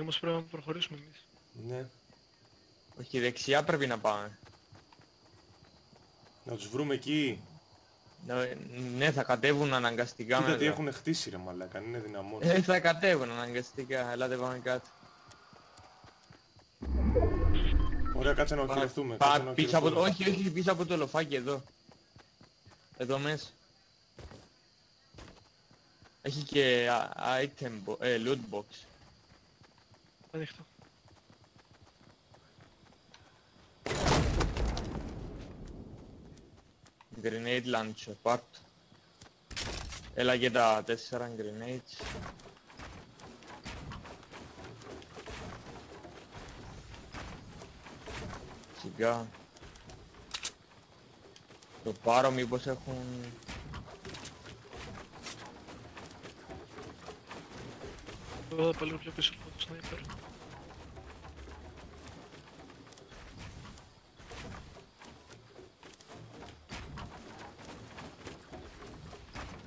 Όμως πρέπει να προχωρήσουμε εμείς. Ναι. Όχι, δεξιά πρέπει να πάμε. Να τους βρούμε εκεί. Ναι, Ναι, θα κατέβουν αναγκαστικά Κοίτα τι μετά. έχουν χτίσει ρε μαλάκα, είναι δυναμός. Ε, θα κατέβουν αναγκαστικά. Ελάτε πάμε κάτω. Ωραία, κάτσε να Πα- οχυρευτούμε. πα- κάτσε να πίσω από το... οχυρευτούμε. Όχι, όχι, πίσω από το λοφάκι εδώ. Εδώ μέσα. Έχει και α, item, bo- ε, loot box. Ανοιχτό. Grenade launcher, πάρ' το. Έλα και τα τέσσερα grenades. Σιγά. Το πάρω μήπως έχουν... Εγώ θα πάω λίγο πιο πίσω από το sniper.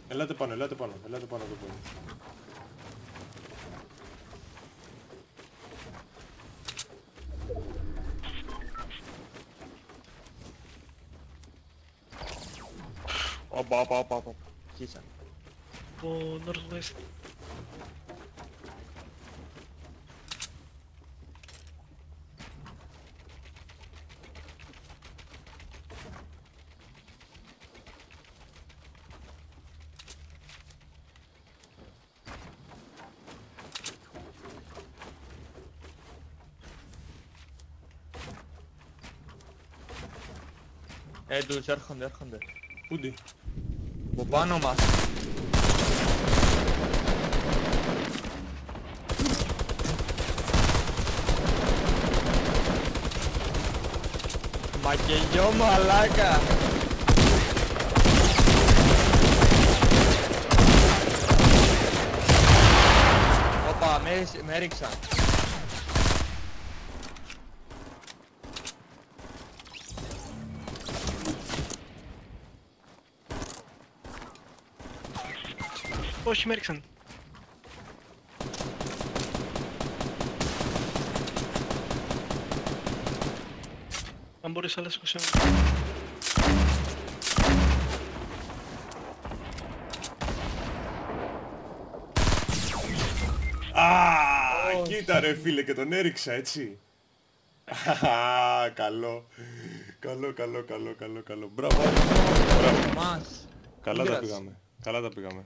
Ελάτε πάνω, ελάτε πάνω, ελάτε πάνω το πολύ. Όπα, όπα, όπα, όπα. Χύσα. Το Northwest. Ε, τους έρχονται, έρχονται. Πούντι. Από πάνω μας. Μα και γιο μαλάκα. Όπα, με, με έριξαν. Όχι, με έριξαν. Αν μπορείς άλλα 20 Α, Όχι. κοίτα ρε φίλε και τον έριξα έτσι. Α, καλό. Καλό, καλό, καλό, καλό, καλό. Μπράβο. Μπράβο. Μας. Καλά τα Πήρας. πήγαμε. Καλά τα πήγαμε.